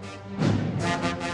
Música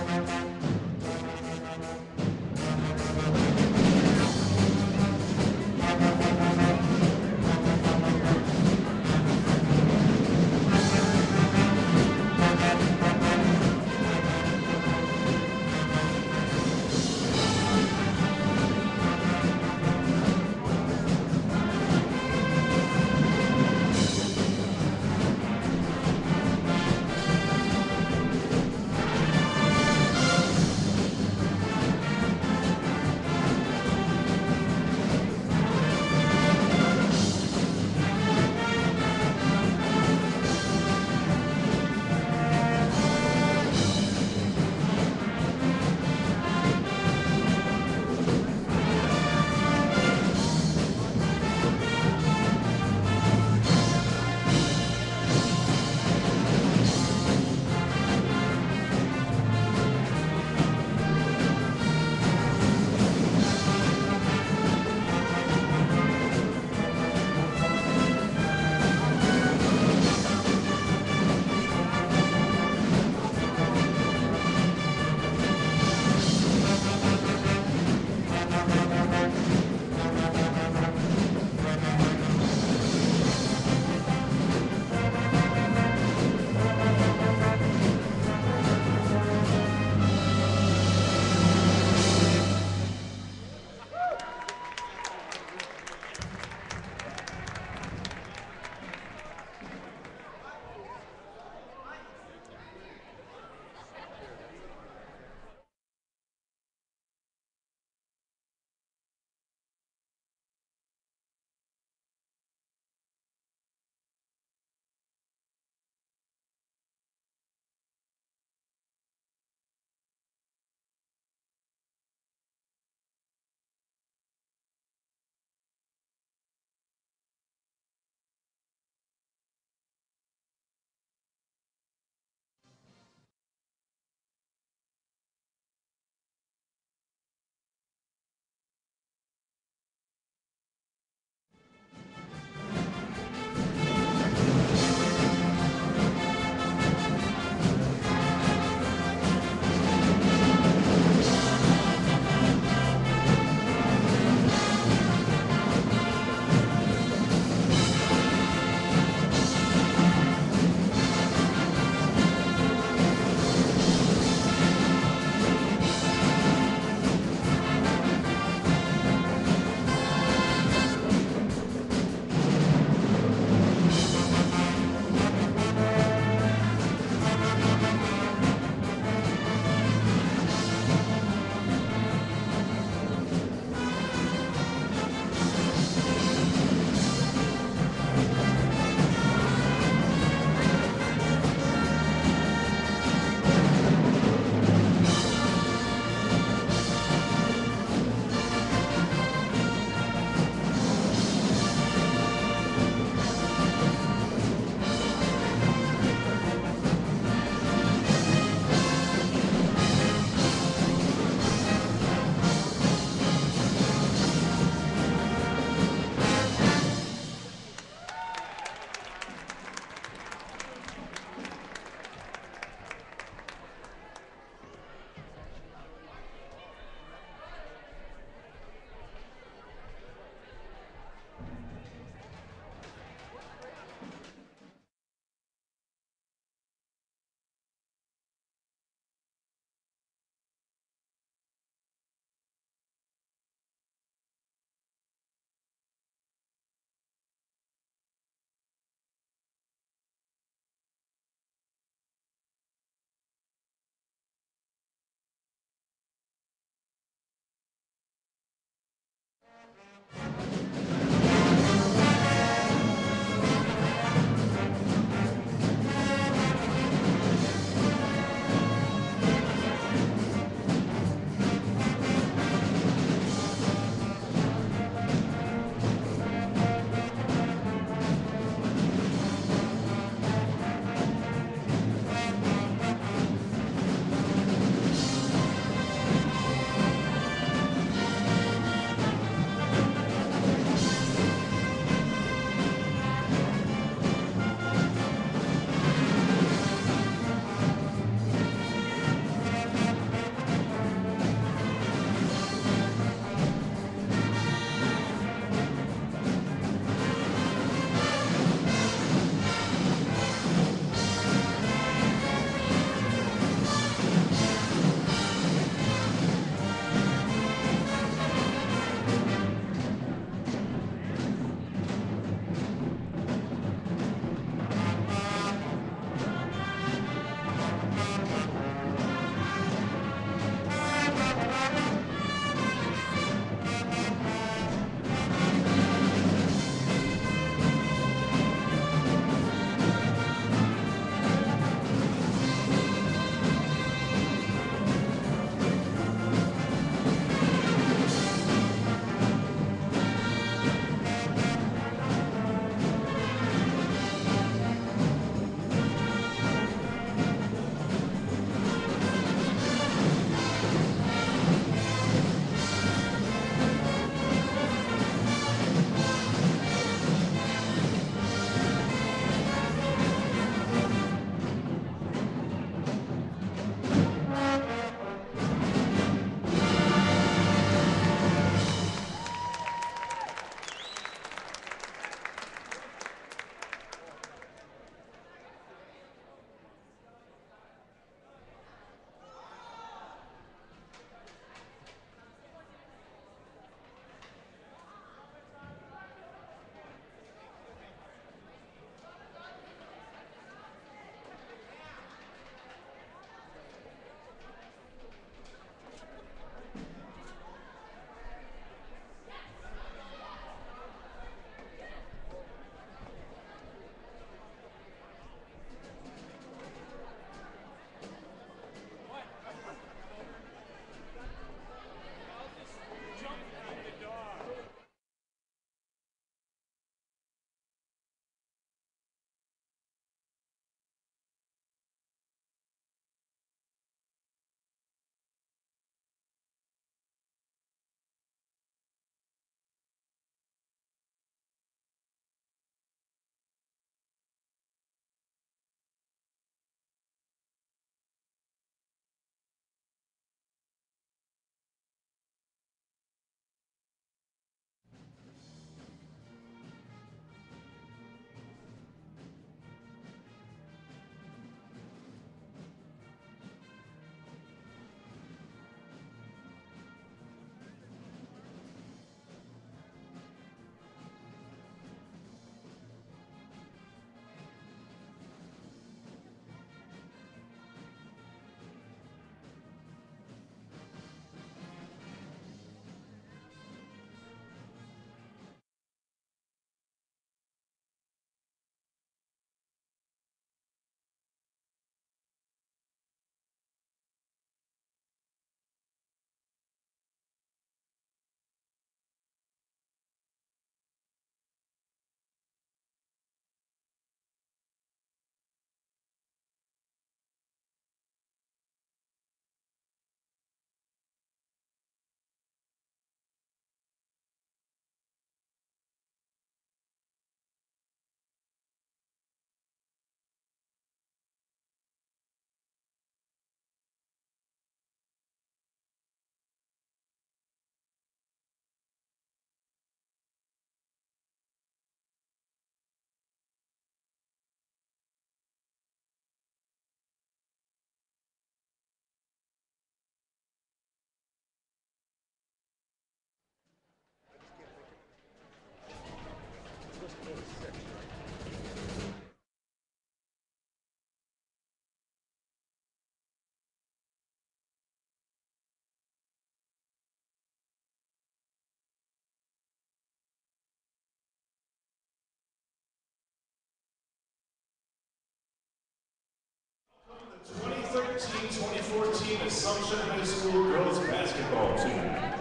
2013-2014 Assumption High School girls basketball team.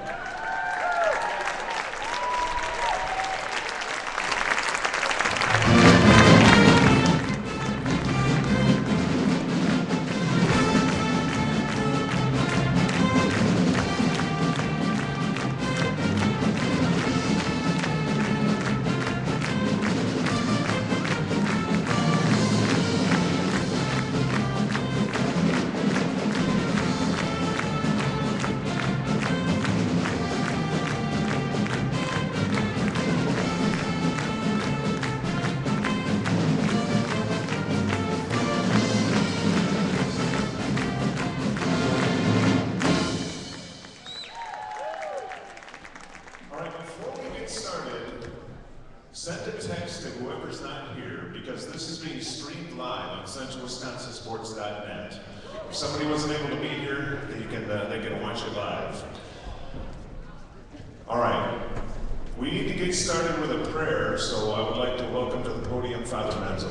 We need to get started with a prayer, so I would like to welcome to the podium Father Menzel.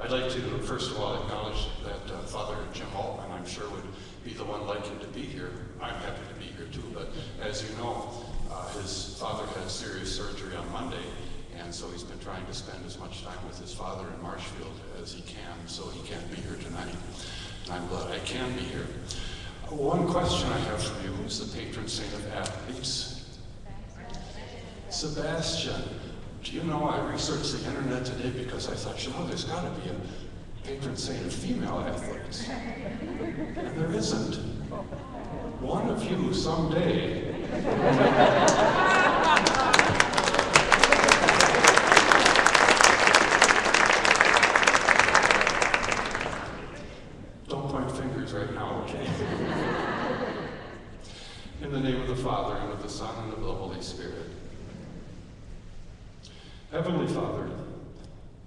I'd like to, first of all, acknowledge that uh, Father Jim Altman, I'm sure, would be the one liking to be here. I'm happy to be here too, but as you know, uh, his father had serious surgery on Monday, and so he's been trying to spend as much time with his father in Marshfield as he can, so he can't be here tonight. And I'm glad I can be here. Uh, One question I have for you, who's the patron saint of athletes? Sebastian, do you know I researched the internet today because I thought, you know, there's got to be a patron saint of female athletes. And there isn't. One of you someday. Don't point fingers right now, okay? In the name of the Father, and of the Son, and of the Holy Spirit. Heavenly Father,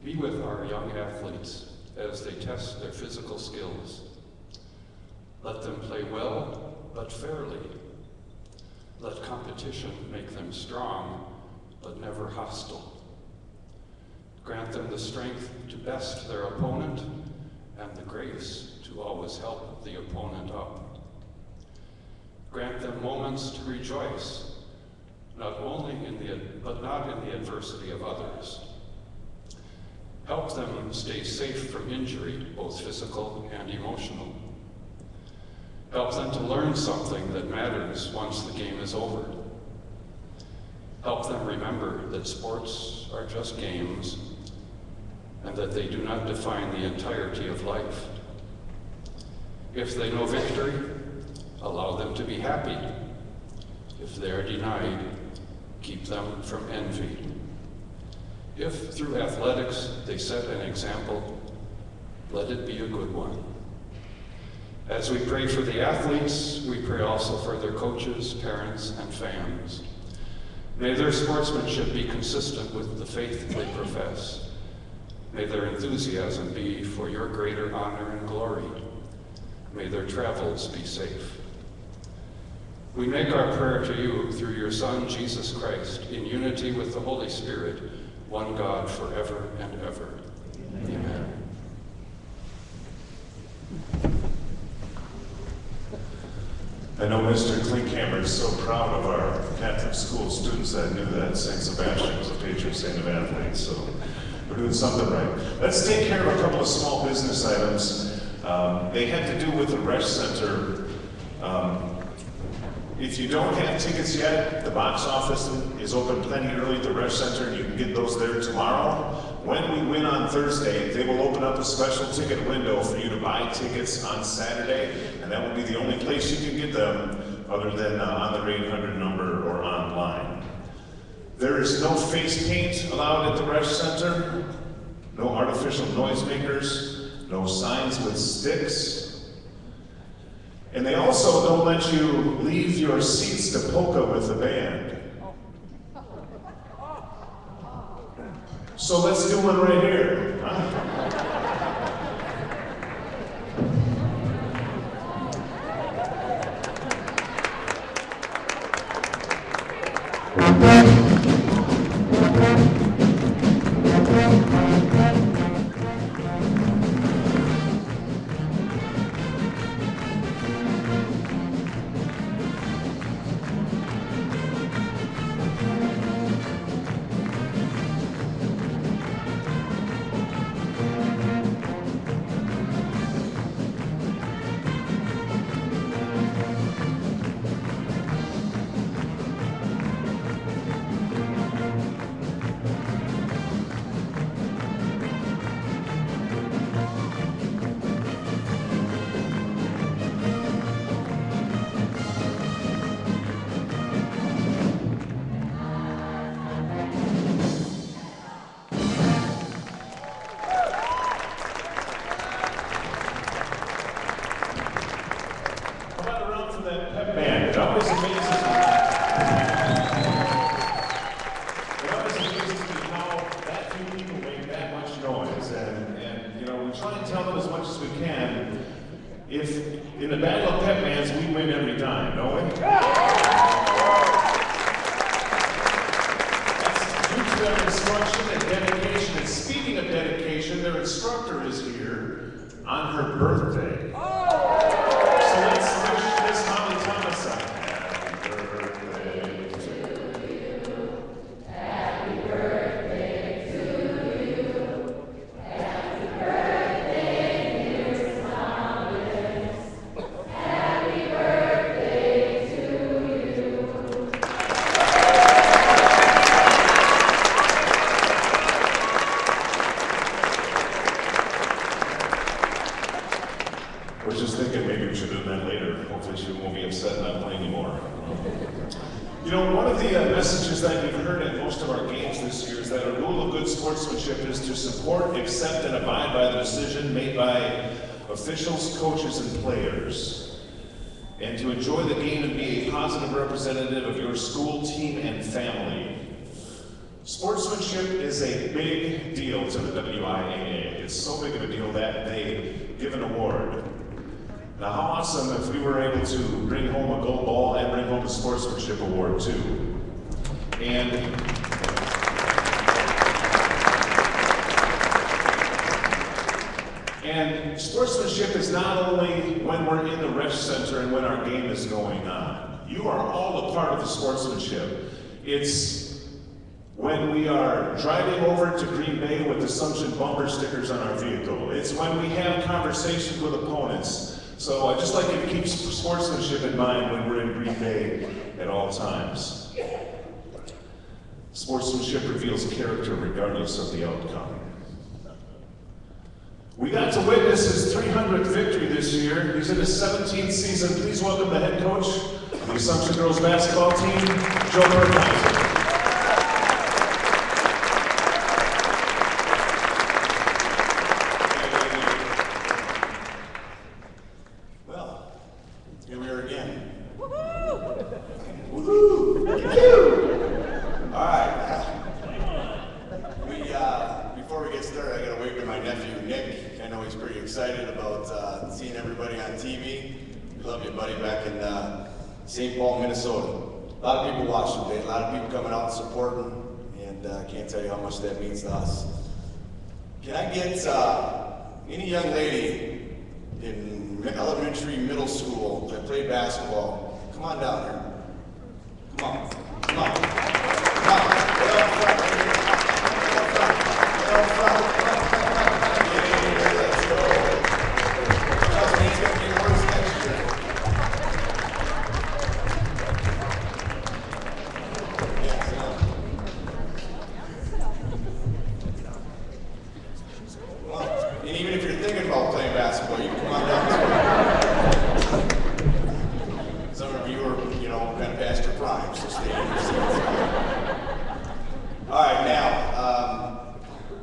be with our young athletes as they test their physical skills. Let them play well, but fairly. Let competition make them strong, but never hostile. Grant them the strength to best their opponent and the grace to always help opponent up. Grant them moments to rejoice not only in the, but not in the adversity of others. Help them stay safe from injury, both physical and emotional. Help them to learn something that matters once the game is over. Help them remember that sports are just games and that they do not define the entirety of life. If they know victory, allow them to be happy. If they are denied, keep them from envy. If through athletics they set an example, let it be a good one. As we pray for the athletes, we pray also for their coaches, parents, and fans. May their sportsmanship be consistent with the faith they profess. May their enthusiasm be for your greater honor and glory. May their travels be safe. We make our prayer to you through your Son, Jesus Christ, in unity with the Holy Spirit, one God forever and ever. Amen. I know Mr. Klinkhammer is so proud of our Catholic school students that knew that St. Sebastian was a patron saint of athletes, so we're doing something right. Let's take care of a couple of small business items. Um, they had to do with the Resch Center. Um, if you don't have tickets yet, the box office is open plenty early at the Resch Center, and you can get those there tomorrow. When we win on Thursday, they will open up a special ticket window for you to buy tickets on Saturday, and that will be the only place you can get them other than uh, on the 800 number or online. There is no face paint allowed at the Resch Center, no artificial noisemakers, no signs with sticks. And they also don't let you leave your seats to polka with the band. So let's do one right here. huh? The battle of pep bands, we win every time, don't we? That's due to their instruction and dedication. And speaking of dedication, their instructor is here on her birthday. The sportsmanship. It's when we are driving over to Green Bay with Assumption bumper stickers on our vehicle. It's when we have conversations with opponents. So I just like to keep sportsmanship in mind when we're in Green Bay at all times. Sportsmanship reveals character regardless of the outcome. We got to witness his 300th victory this year. He's in his 17th season. Please welcome the head coach the Assumption Girls basketball team, Joe Burkheiser. Well, here we are again. All right. We, uh, before we get started, I gotta wave to my nephew, Nick. I know he's pretty excited about, uh, seeing everybody on TV. We love you, buddy, back in, uh, St. Paul, Minnesota. A lot of people watching today, a lot of people coming out and supporting, and, uh, can't tell you how much that means to us. Can I get, uh, any young lady in mi- elementary, middle school that played basketball, come on down here. Come on, come on. Come on. Way up front, right here. Way up front. Way up front. Yeah, let's go. Trust me, it's gonna get worse next year. Yeah, sit down. Well, and even if you're thinking about playing basketball, you can come on down. Some of you are, you know, kind of past your prime, so stay in your seats. All right, now, um,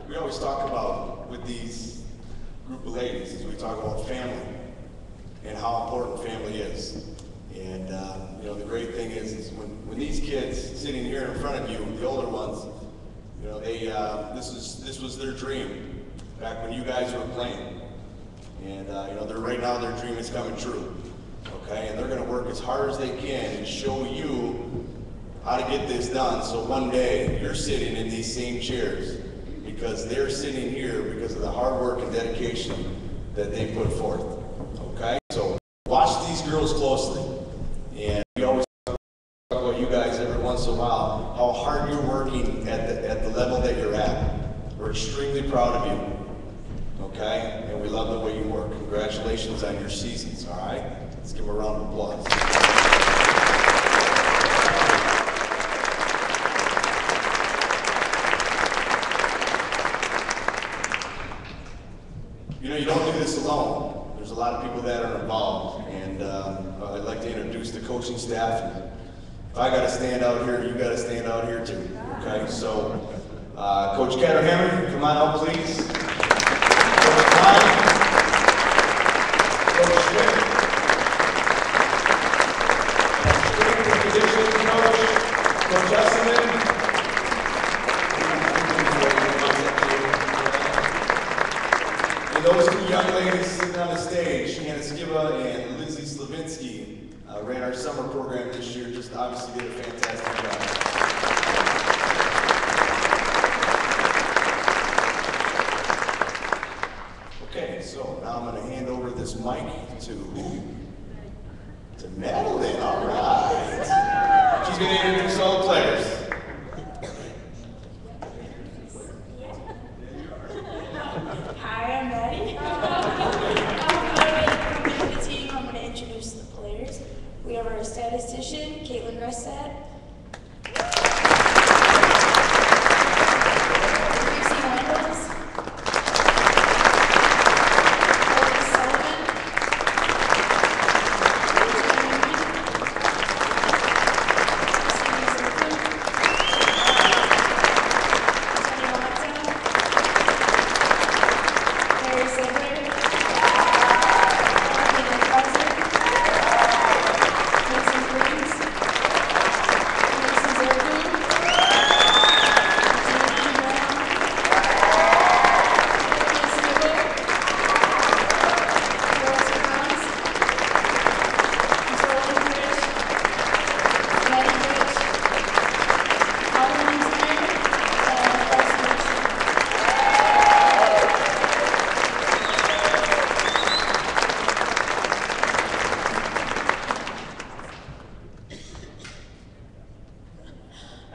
we always talk about with these group of ladies, is we talk about family and how important family is. And, um, you know, the great thing is, is when, when these kids sitting here in front of you, the older ones, you know, they, uh, this is, this was their dream back when you guys were playing. And, uh, you know, they're, right now their dream is coming true. Okay, and they're gonna work as hard as they can and show you how to get this done, so one day you're sitting in these same chairs because they're sitting here because of the hard work and dedication that they put forth. Okay? So watch these girls closely. And we always talk about you guys every once in a while, how hard you're working at the, at the level that you're at. We're extremely proud of you. Okay? And we love the way you work. Congratulations on your seasons, all right? Let's give them a round of applause. You know, you don't do this alone. There's a lot of people that are involved, and um, I'd like to introduce the coaching staff. And If I got to stand out here, you got to stand out here too. Okay, so uh, Coach Catterhammer, come on out, please. Coach Klein. Coach Schmidt. Strength and conditioning coach, Coach Esselman. And those two young ladies sitting on the stage, Hannah Skiba and Lindsay Slavinsky, uh, ran our summer program this year, just obviously did a fantastic job. Okay, so now I'm gonna hand over this mic to who? To Madeline, all right. She's gonna introduce all the players. Hi, I'm Maddie. I'm going to the team. I'm going to introduce the players. We have our statistician, Caitlin Restad. Gracie Wendels. Olivia Sullivan. Jamie Zirkin. Tony Watson. Mary Sigler. Peter Kaiser. Mason Griggs. Mason Zerbu. Jamie Brown. Chris Newell. Doris Crowns. Zoe Rich. Maddie Rich. Colin Zimmer. And Bryce Mitchell.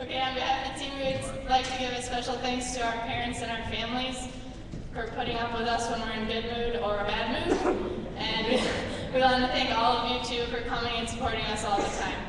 Okay, on behalf of the team, we would like to give a special thanks to our parents and our families for putting up with us when we're in good mood or a bad mood. And we, we want to thank all of you too for coming and supporting us all the time.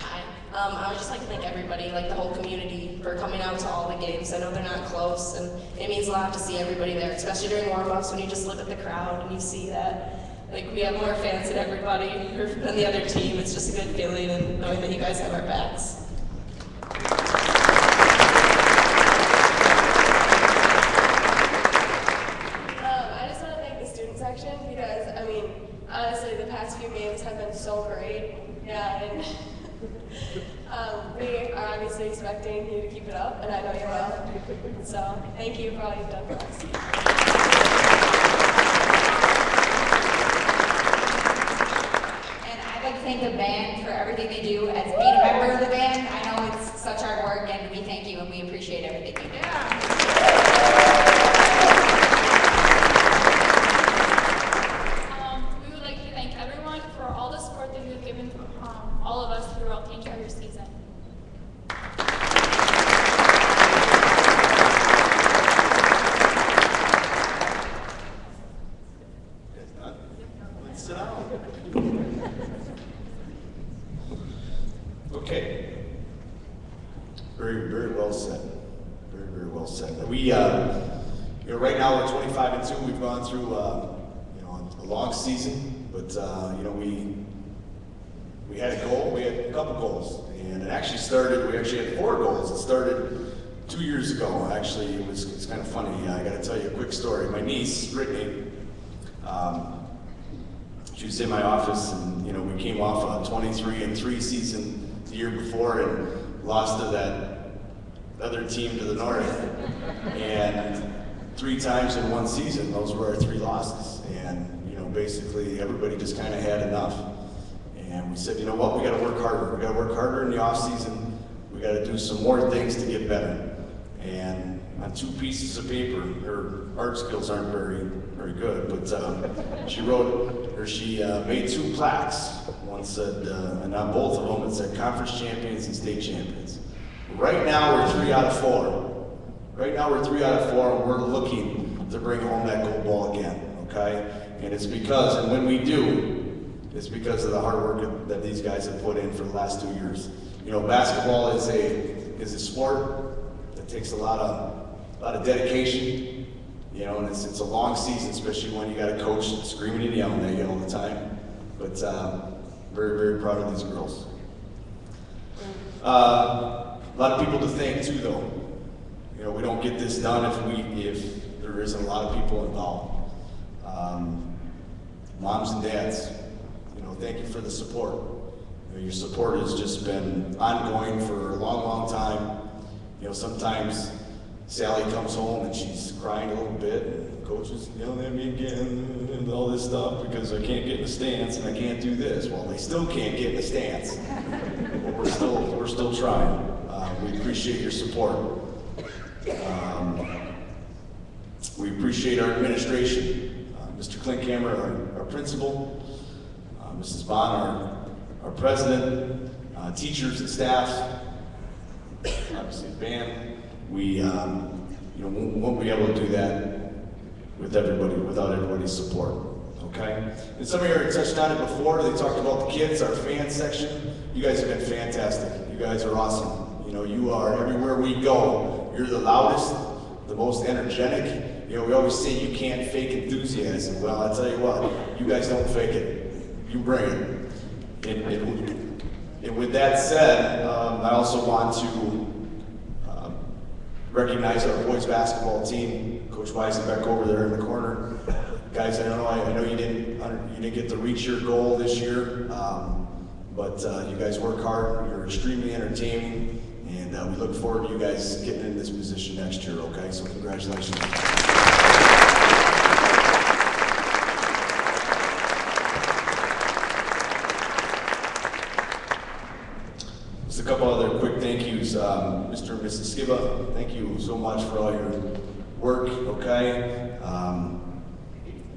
Hi. Um, I would just like to thank everybody, like the whole community, for coming out to all the games. I know they're not close, and it means a lot to see everybody there, especially during warm-ups when you just look at the crowd and you see that, like, we have more fans than everybody than the other team. It's just a good feeling, and knowing that you guys have our backs. I just want to thank the student section because, I mean, honestly, the past few games have been so great. Yeah, and um, we are obviously expecting you to keep it up, and I know you will. So, thank you for all you've done for us. And I'd like to thank the band for everything they do. As being a member of the band, I know it's such hard work, and we thank you and we appreciate everything you do. Um, we would like to thank everyone for all the support that you have given um, all of us throughout the entire season. You guys done? Let's sit down. Okay. Very, very well said. Very, very well said. We, uh, you know, right now we're 25 and 2. We've gone through, uh, you know, a long season, but, uh, you know, we, we had a goal, we had a couple goals, and it actually started, we actually had four goals. It started two years ago, actually. It was, it's kind of funny. I got to tell you a quick story. My niece, Brittany, um, she was in my office, and you know, we came off a 23 and 3 season the year before and lost to that other team to the north. And three times in one season, those were our three losses. And you know, basically everybody just kind of had enough. And we said, you know what, we gotta work harder. We gotta work harder in the off season. We gotta do some more things to get better. And on two pieces of paper, her art skills aren't very, very good, but um, she wrote, or she uh, made two plaques. One said, uh, and on both of them, it said conference champions and state champions. Right now, we're three out of four. Right now, we're three out of four, and we're looking to bring home that gold ball again, okay? And it's because, and when we do, it's because of the hard work that these guys have put in for the last two years. You know, basketball is a, is a sport that takes a lot of, a lot of dedication, you know, and it's, it's a long season, especially when you got a coach screaming and yelling at you all the time. But, um, very, very proud of these girls. Uh, a lot of people to thank too, though. You know, we don't get this done if we, if there isn't a lot of people involved. Um, moms and dads, you know, thank you for the support. You know, your support has just been ongoing for a long, long time. You know, sometimes Sally comes home and she's crying a little bit, and coach is yelling at me again, and all this stuff because I can't get in the stance and I can't do this. Well, they still can't get in the stance, but we're still we're still trying. Uh, we appreciate your support. Um, we appreciate our administration, uh, Mr. Klinkhammer, our, our principal, uh, Mrs. Bond, our, our president, uh, teachers and staff, obviously the band. We, um, you know, won't, be able to do that with everybody, without everybody's support, okay? And some of you already touched on it before, they talked about the kids, our fan section. You guys have been fantastic. You guys are awesome. You know, you are, everywhere we go, you're the loudest, the most energetic. You know, we always say you can't fake enthusiasm. Well, I tell you what, you guys don't fake it. You bring it. And, and, and with that said, um, I also want to recognize our boys basketball team, Coach Weisenbeck over there in the corner. Guys, I don't know I, I know you didn't you didn't get to reach your goal this year, um, but uh, you guys work hard. You're extremely entertaining, and uh, we look forward to you guys getting in this position next year. Okay, so congratulations. Just a couple other Um, Mr. and Mrs. Skiba, thank you so much for all your work, okay? Um,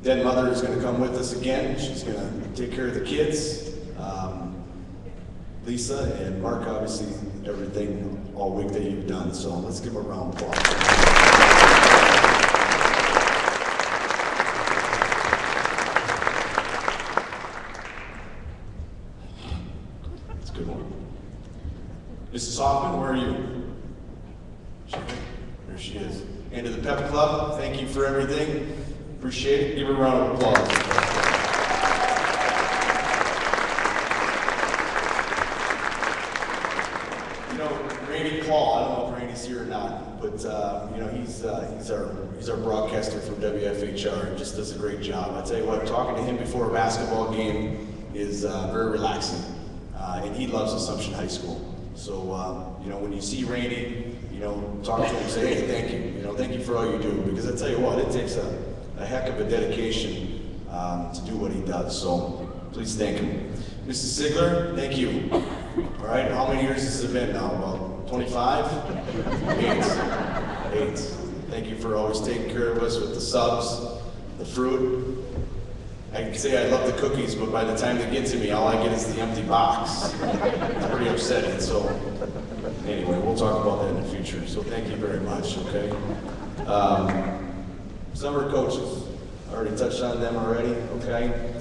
Dead mother is gonna come with us again. She's gonna take care of the kids. Um, Lisa and Mark, obviously, everything all week that you've done, so let's give them a round of applause. Good one. Mrs. Hoffman, where are you? There she is. And to the Pep Club, thank you for everything. Appreciate it. Give her a round of applause. You know, Randy Paul, I don't know if Randy's here or not, but, uh, you know, he's, uh, he's our, he's our broadcaster from WFHR and just does a great job. I tell you what, talking to him before a basketball game is, uh, very relaxing. Uh, and he loves Assumption High School. So, um, you know, when you see Randy, you know, talk to him, say, hey, thank you, you know, thank you for all you do. Because I tell you what, it takes a, a heck of a dedication, um, to do what he does. So, please thank him. Mrs. Sigler, thank you. All right, how many years has it been now? About 25? Eight. Eight. Thank you for always taking care of us with the subs, the fruit. I can say I love the cookies, but by the time they get to me, all I get is the empty box. It's pretty upsetting, so anyway, we'll talk about that in the future. So thank you very much, okay? Um, Summer coaches, I already touched on them already, okay?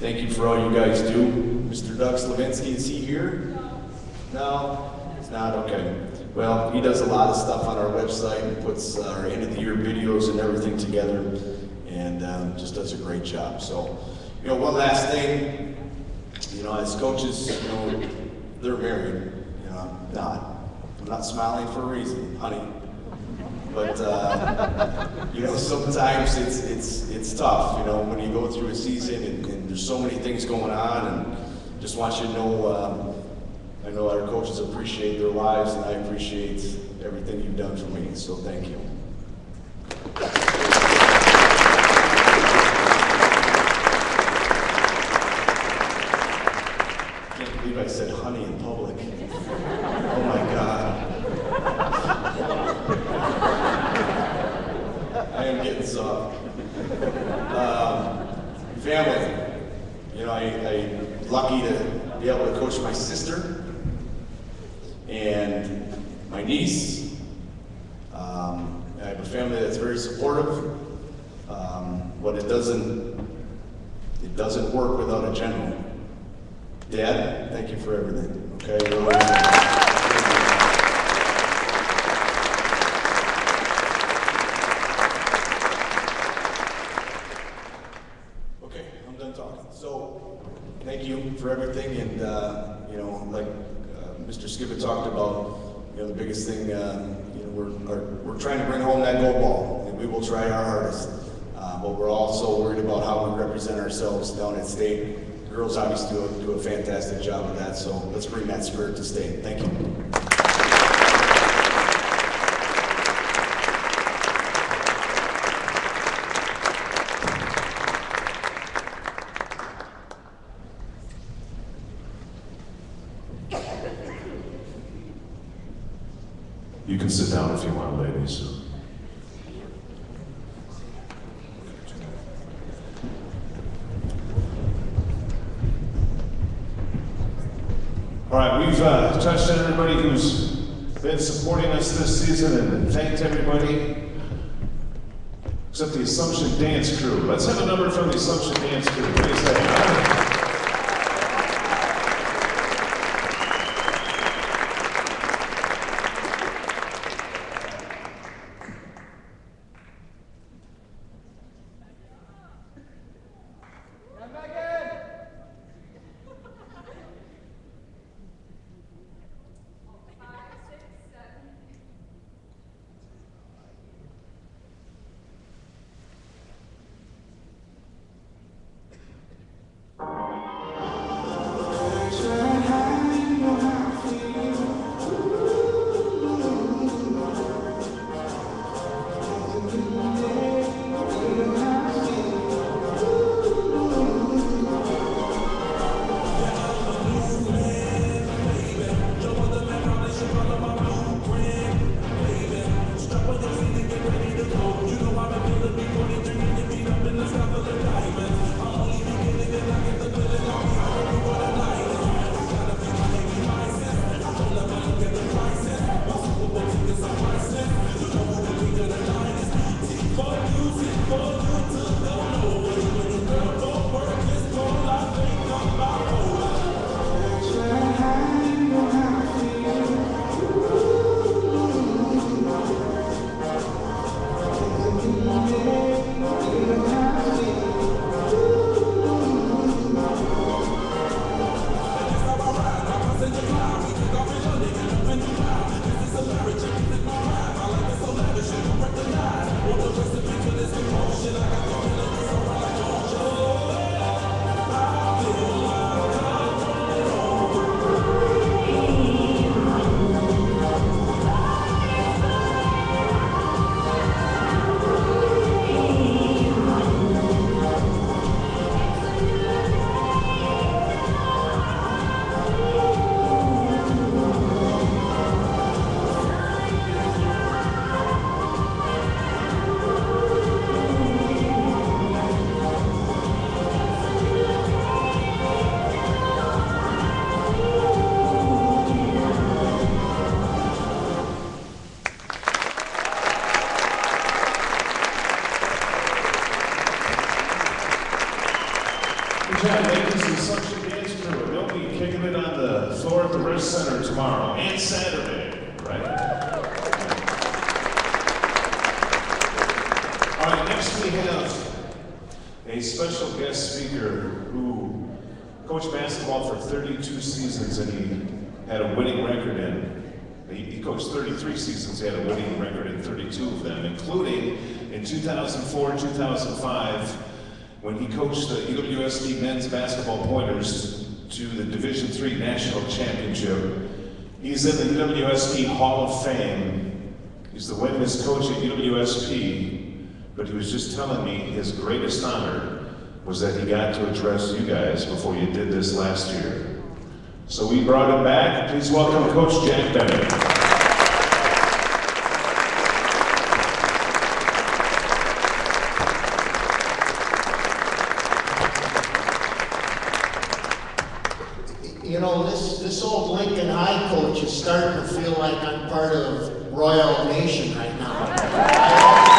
Thank you for all you guys do. Mr. Doug Slavinsky, is he here? No? He's not, okay. Well, he does a lot of stuff on our website and puts our end of the year videos and everything together um, just does a great job. So, you know, one last thing, you know, as coaches, you know, they're married. You know, I'm not. I'm not smiling for a reason, honey. But uh, you know, sometimes it's it's it's tough. You know, when you go through a season and, and there's so many things going on, and just want you to know. Um, I know our coaches appreciate their wives, and I appreciate everything you've done for me. So thank you. Honey in public. Oh my God. I am getting soft. Um, family. You know, I, I'm lucky to be able to coach my sister and my niece. Um, I have a family that's very supportive, um, but it doesn't it doesn't work without a general. Dad, thank you for everything. Okay. You're always- Okay, I'm done talking. So, thank you for everything, and, uh, you know, like, uh, Mr. Skippett talked about, you know, the biggest thing, uh, you know, we're, are, we're trying to bring home that gold ball, and we will try our hardest. Uh, but we're also worried about how we represent ourselves down at state. Girls obviously do a, do a fantastic job of that, so let's bring that spirit to state. Thank you. You can sit down if you want, ladies. All right, we've uh, touched on everybody who's been supporting us this season and thanked everybody except the Assumption Dance Crew. Let's have a number from the Assumption Dance Crew. What He's in the UWSP Hall of Fame. He's the winningest coach at UWSP, but he was just telling me his greatest honor was that he got to address you guys before you did this last year. So we brought him back. Please welcome Coach Jack Bennett. You know, this, this old Lincoln High coach is starting to feel like I'm part of Royal Nation right now.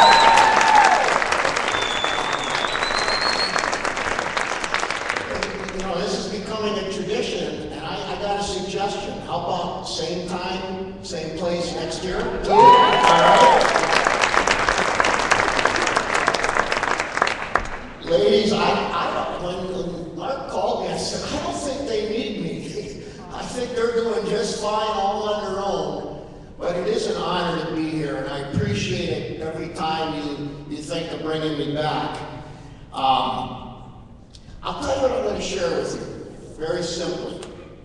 You know, this is becoming a tradition, and I, I got a suggestion. How about same time, same place next year? All right? Ladies, I, I don't, when, when Mark called me, I said, I don't think they need me. I think they're doing just fine all on their own. But it is an honor to be here, and I appreciate it every time you, you think of bringing me back. Um, I'll tell you what I'm going to share with you, very simply.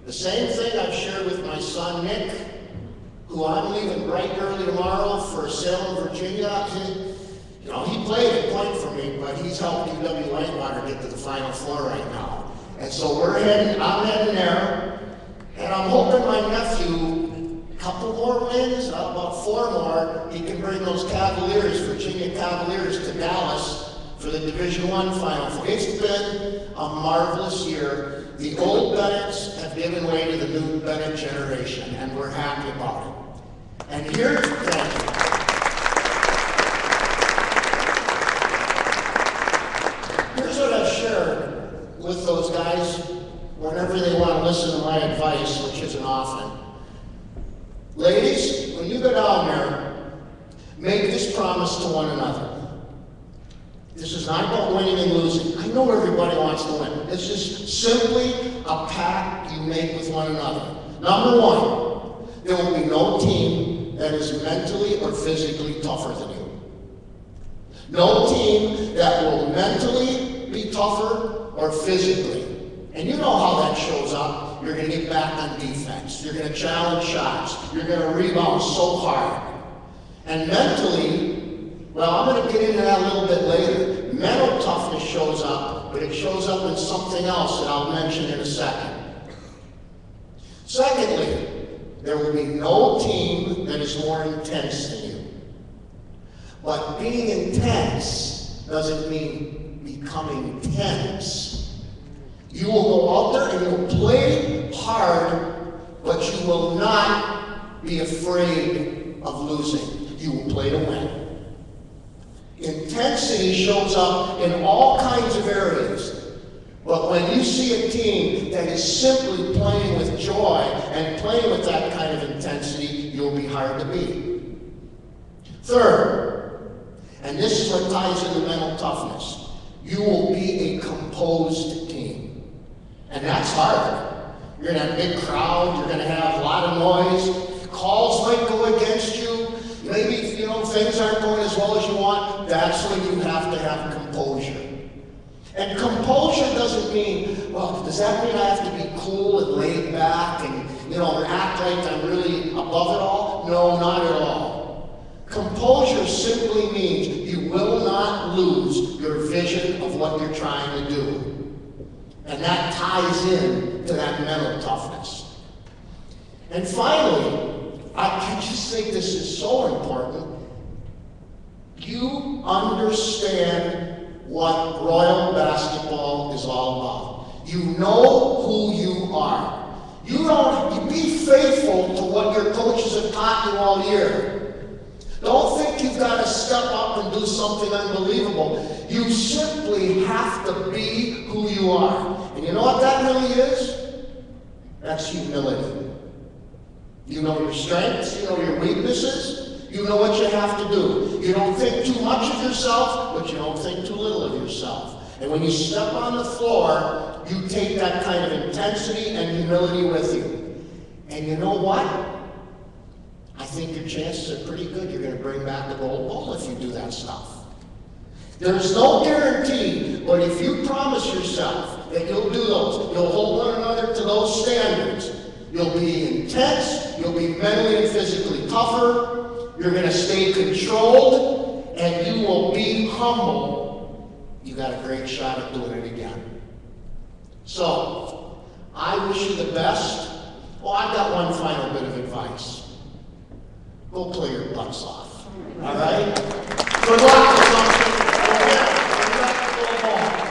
The same thing I've shared with my son Nick, who I'm leaving bright early tomorrow for Salem, Virginia. He- You know, he played a point for me, but he's helped UW Whitewater get to the Final Four right now. And so we're heading, I'm heading there, and I'm hoping my nephew, a couple more wins, about four more, he can bring those Cavaliers, Virginia Cavaliers, to Dallas for the Division One Final Four. It's been a marvelous year. The old Bennetts have given way to the new Bennett generation, and we're happy about it. And here, thank you. Here's what I've shared with those guys whenever they want to listen to my advice, which isn't often. Ladies, when you go down there, make this promise to one another. This is not about winning and losing. I know everybody wants to win. It's just simply a pact you make with one another. Number one, there will be no team that is mentally or physically tougher than you. No team that will mentally be tougher or physically. And you know how that shows up. You're going to get back on defense. You're going to challenge shots. You're going to rebound so hard. And mentally, well, I'm going to get into that a little bit later. Mental toughness shows up, but it shows up in something else that I'll mention in a second. Secondly, there will be no team that is more intense than you. But being intense doesn't mean becoming tense. You will go out there and you'll play hard, but you will not be afraid of losing. You will play to win. Intensity shows up in all kinds of areas. But when you see a team that is simply playing with joy and playing with that kind of intensity, you'll be hard to beat. Third, and this is what ties into mental toughness, you will be a composed team. And that's hard. You're gonna have a big crowd, you're gonna have a lot of noise, calls might go against you, maybe, you know, things aren't going as well as you want. That's when you have to have composure. And composure doesn't mean, well, does that mean I have to be cool and laid back and, you know, act like I'm really above it all? No, not at all. Composure simply means you will not lose your vision of what you're trying to do. And that ties in to that mental toughness. And finally, I, just think this is so important. You understand what Royal Basketball is all about. You know who you are. You don't, be faithful to what your coaches have taught you all year. Don't think you've got to step up and do something unbelievable. You simply have to be who you are. And you know what that really is? That's humility. You know your strengths, you know your weaknesses, you know what you have to do. You don't think too much of yourself, but you don't think too little of yourself. And when you step on the floor, you take that kind of intensity and humility with you. And you know what? I think your chances are pretty good you're going to bring back the gold ball if you do that stuff. There's no guarantee, but if you promise yourself that you'll do those, you'll hold one another to those standards, you'll be intense, you'll be mentally and physically tougher, you're going to stay controlled, and you will be humble, you got a great shot at doing it again. So, I wish you the best. Oh, I've got one final bit of advice. Go play your butts off. All right? Good luck, Assumption. Go get it. Good luck, go ball.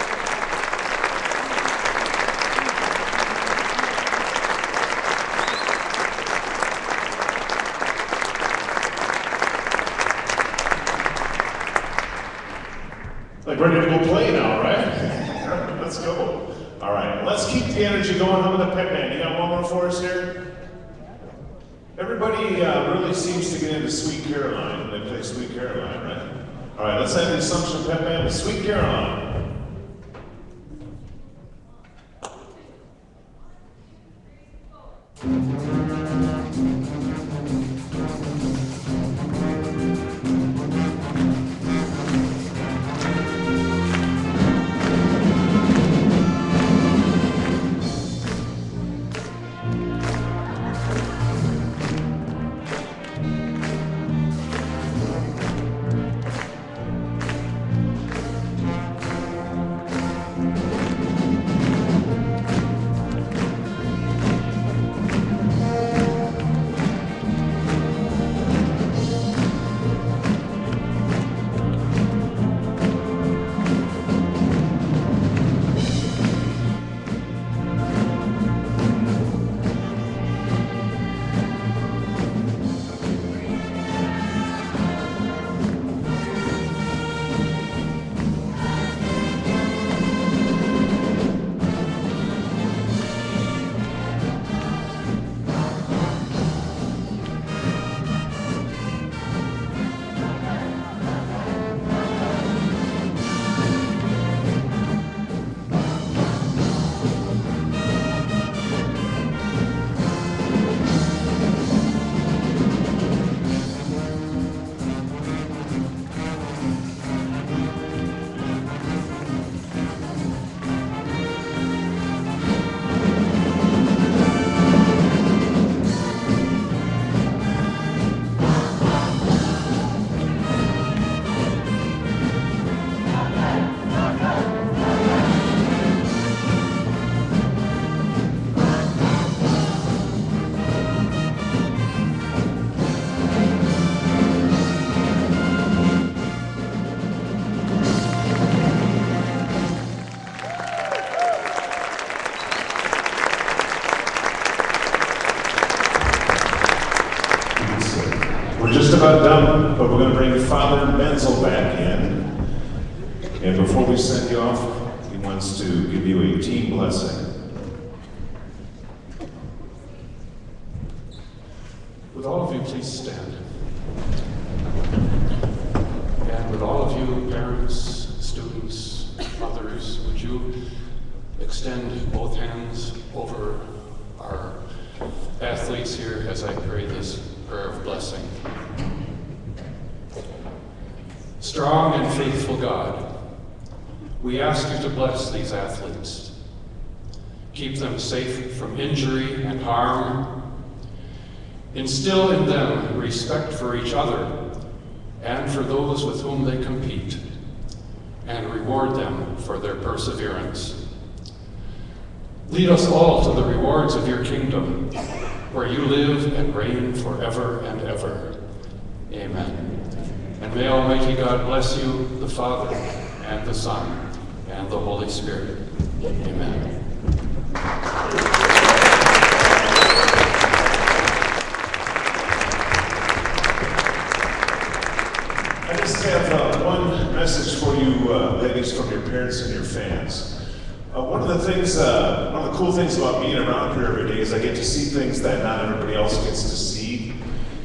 Like ready to go play now, right? let's go. All right, let's keep the energy going. How about the pep band? You got one more for us here? Everybody uh, really seems to get into Sweet Caroline when they play Sweet Caroline, right? All right, let's have the Assumption Pep Band with Sweet Caroline. Extend both hands over our athletes here as I pray this prayer of blessing? Strong and faithful God, we ask you to bless these athletes. Keep them safe from injury and harm, Instill in them respect for each other and for those with whom they compete, and reward them for their perseverance. Lead us all to the rewards of your kingdom, where you live and reign forever and ever. Amen. And may Almighty God bless you, the Father, and the Son, and the Holy Spirit. Amen. I just have uh, one message for you, uh, ladies, from your parents and your fans. Uh, one of the things, uh, one of the cool things about being around here every day is I get to see things that not everybody else gets to see.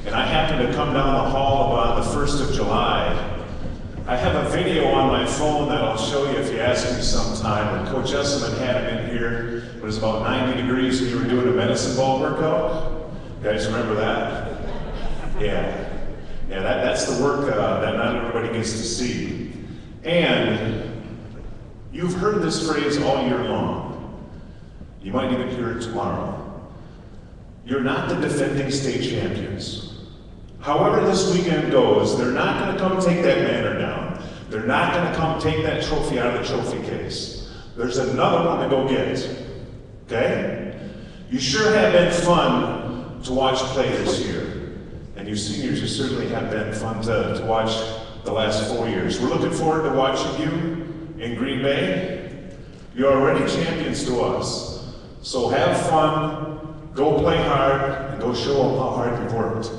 And I happened to come down the hall on the 1st of July. I have a video on my phone that I'll show you if you ask me sometime. Coach Esselman had him in here, it was about 90 degrees and you were doing a medicine ball workout. You guys remember that? Yeah. Yeah, that, that's the work uh, that not everybody gets to see. And You've heard this phrase all year long. You might even hear it tomorrow. You're not the defending state champions. However this weekend goes, they're not going to come take that banner down. They're not going to come take that trophy out of the trophy case. There's another one to go get. Okay? You sure have been fun to watch play this year. And you seniors, you certainly have been fun to, to watch the last four years. We're looking forward to watching you in Green Bay, you're already champions to us. So have fun, go play hard, and go show them how hard you've worked.